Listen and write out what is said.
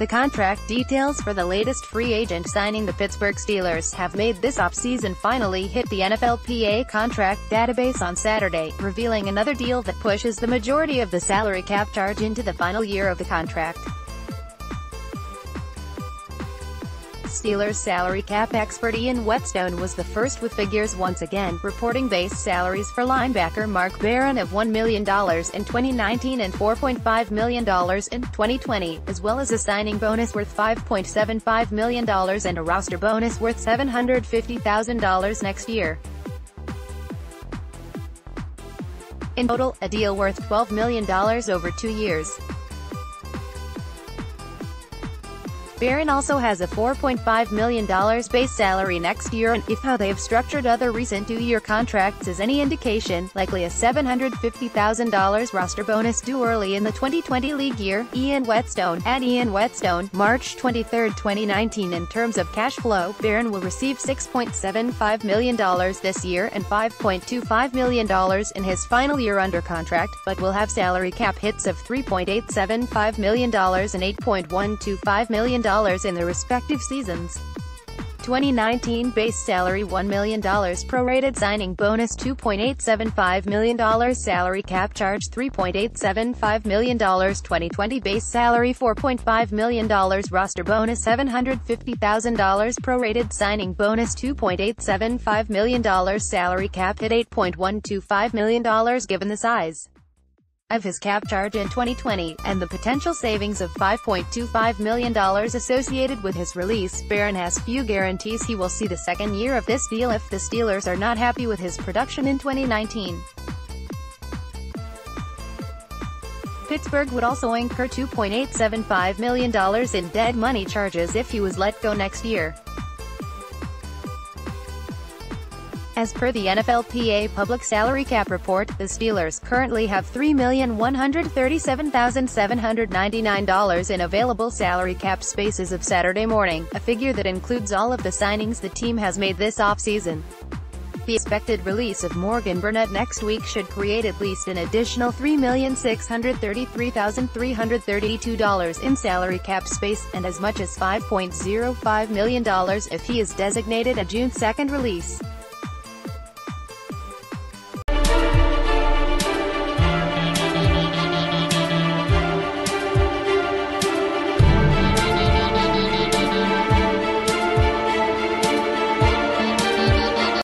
The contract details for the latest free agent signing the Pittsburgh Steelers have made this offseason finally hit the NFLPA contract database on Saturday, revealing another deal that pushes the majority of the salary cap charge into the final year of the contract. Steelers salary cap expert Ian Whetstone was the first with figures once again, reporting base salaries for linebacker Mark Barron of $1 million in 2019 and $4.5 million in 2020, as well as a signing bonus worth $5.75 million and a roster bonus worth $750,000 next year. In total, a deal worth $12 million over two years. Barron also has a $4.5 million base salary next year and, if how they've structured other recent two-year contracts is any indication, likely a $750,000 roster bonus due early in the 2020 league year. Ian Whetstone, at Ian Whetstone, March 23, 2019 In terms of cash flow, Barron will receive $6.75 million this year and $5.25 million in his final year under contract, but will have salary cap hits of $3.875 million and $8.125 million in their respective seasons. 2019 base salary $1 million prorated signing bonus $2.875 million salary cap charge $3.875 million 2020 base salary $4.5 million roster bonus $750,000 prorated signing bonus $2.875 million salary cap hit $8.125 million given the size of his cap charge in 2020, and the potential savings of $5.25 million associated with his release, Barron has few guarantees he will see the second year of this deal if the Steelers are not happy with his production in 2019. Pittsburgh would also incur $2.875 million in dead money charges if he was let go next year. As per the NFLPA public salary cap report, the Steelers currently have $3,137,799 in available salary cap space as of Saturday morning, a figure that includes all of the signings the team has made this offseason. The expected release of Morgan Burnett next week should create at least an additional $3,633,332 in salary cap space, and as much as $5.05 million if he is designated a June 2 release.